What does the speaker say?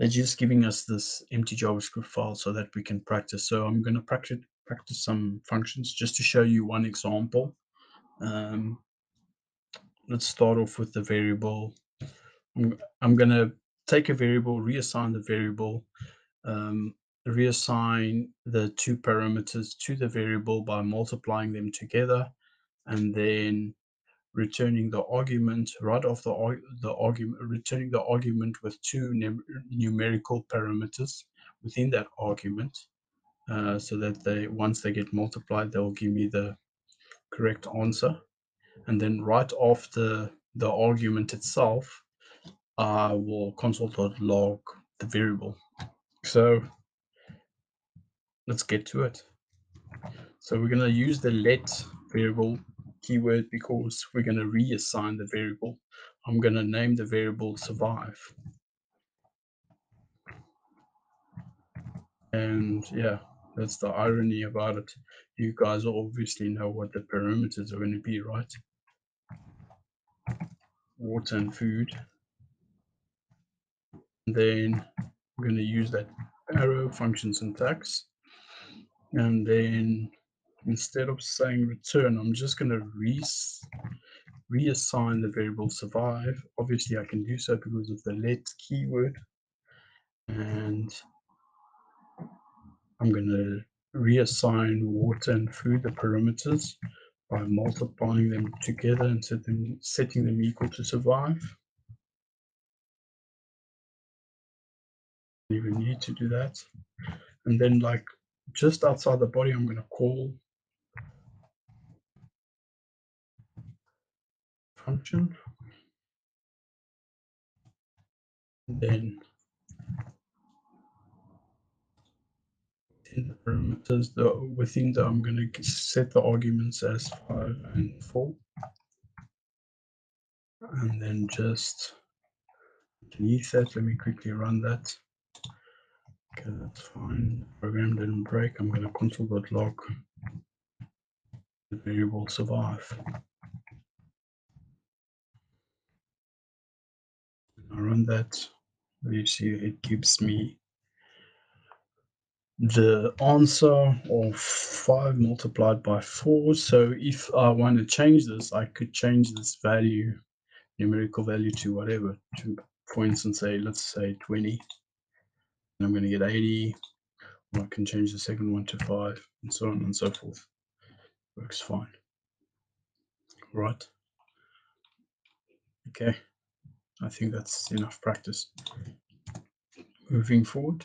they're just giving us this empty JavaScript file so that we can practice. So I'm going to practice practice some functions just to show you one example. Um, let's start off with the variable. I'm, going to take a variable, reassign the variable, um, reassign the two parameters to the variable by multiplying them together, and then returning the argument right off the, the argument, returning the argument with two numerical parameters within that argument, uh, so that they once they get multiplied, they'll give me the correct answer. And then right after the argument itself, I will console.log the variable. So let's get to it. So we're going to use the let variable keyword because we're going to reassign the variable. I'm going to name the variable survive. And yeah, that's the irony about it. You guys obviously know what the parameters are going to be, right? Water and food. And then we're going to use that arrow function syntax. And then instead of saying return, I'm just going to re reassign the variable survive. Obviously, I can do so because of the let keyword. And I'm going to reassign water and food the parameters by multiplying them together and set them, setting them equal to survive. even need to do that. And then like just outside the body, I'm going to call function. then in the parameters, the within the I'm going to set the arguments as five and four, and then just underneath that, let me quickly run that. Okay, that's fine. Program didn't break. I'm going to console.log the variable survive. That. You see, it gives me the answer of 5 multiplied by 4. So if I want to change this, I could change this value, numerical value to whatever. To, for instance, say, let's say 20. And I'm going to get 80. I can change the second one to 5 and so on and so forth. Works fine. Right. Okay. I think that's enough practice. Moving forward.